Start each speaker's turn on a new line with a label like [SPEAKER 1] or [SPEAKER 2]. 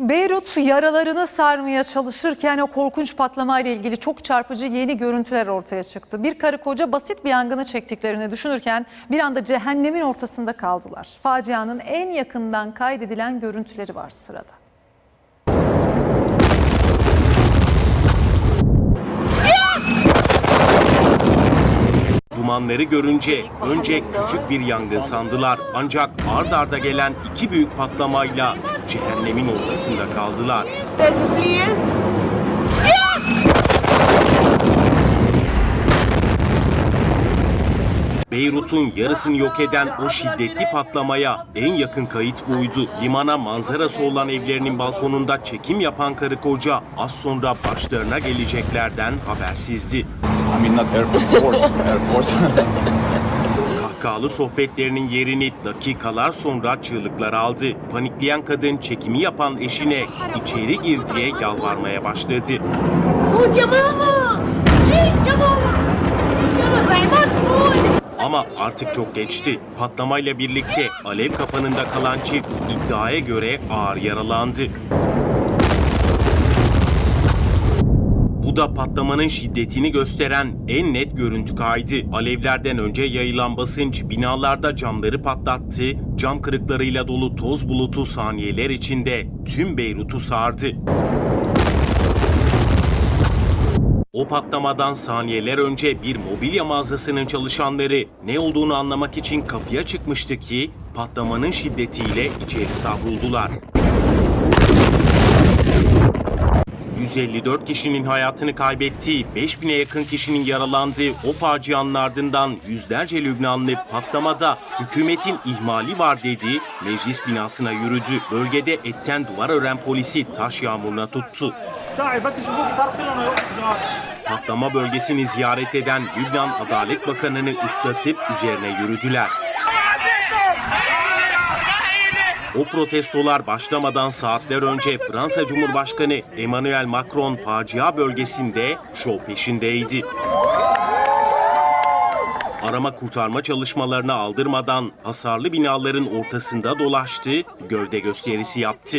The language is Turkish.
[SPEAKER 1] Beyrut yaralarını sarmaya çalışırken o korkunç patlamayla ilgili çok çarpıcı yeni görüntüler ortaya çıktı. Bir karı koca basit bir yangını çektiklerini düşünürken bir anda cehennemin ortasında kaldılar. Facianın en yakından kaydedilen görüntüleri var sırada.
[SPEAKER 2] Dumanları görünce önce küçük bir yangın sandılar ancak ard arda gelen iki büyük patlamayla cehennemin ortasında kaldılar. Beyrut'un yarısını yok eden o şiddetli patlamaya en yakın kayıt buydu. Limana manzarası olan evlerinin balkonunda çekim yapan karı koca az sonra başlarına geleceklerden habersizdi.
[SPEAKER 3] I mean not airport, airport.
[SPEAKER 2] Kahkahalı sohbetlerinin yerini dakikalar sonra çığlıklar aldı. Panikleyen kadın çekimi yapan eşine içeri gir diye yalvarmaya başladı.
[SPEAKER 4] Food ya
[SPEAKER 2] Ama artık çok geçti. Patlamayla birlikte alev kapanında kalan çift iddiaya göre ağır yaralandı. Bu da patlamanın şiddetini gösteren en net görüntü kaydı. Alevlerden önce yayılan basınç binalarda camları patlattı. Cam kırıklarıyla dolu toz bulutu saniyeler içinde tüm Beyrut'u sardı. O patlamadan saniyeler önce bir mobilya mağazasının çalışanları ne olduğunu anlamak için kapıya çıkmıştı ki patlamanın şiddetiyle içeri savruldular. 154 kişinin hayatını kaybettiği, 5000'e yakın kişinin yaralandığı o facianın ardından yüzlerce Lübnanlı patlamada hükümetin ihmali var dediği meclis binasına yürüdü. Bölgede etten duvar ören polisi taş yağmuruna tuttu patlama bölgesini ziyaret eden Lübnan Adalet Bakanı'nı ıslatıp üzerine yürüdüler. O protestolar başlamadan saatler önce Fransa Cumhurbaşkanı Emmanuel Macron facia bölgesinde şov peşindeydi. Arama kurtarma çalışmalarını aldırmadan hasarlı binaların ortasında dolaştı, gövde gösterisi yaptı.